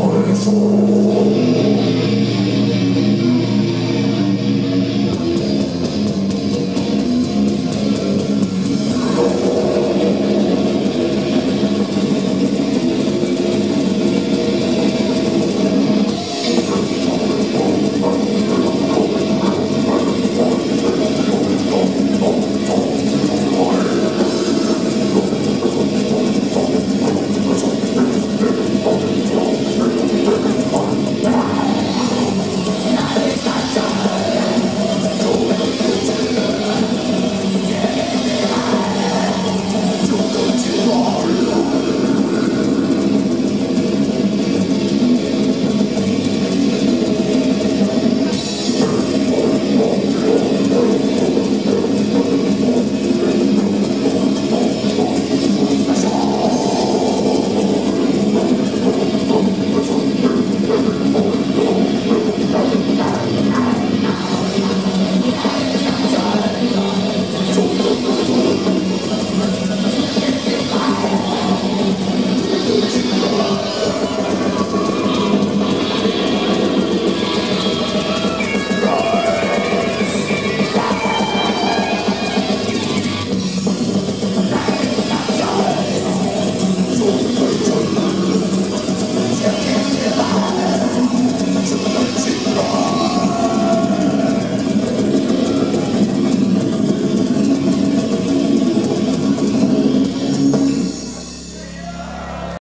الصالحون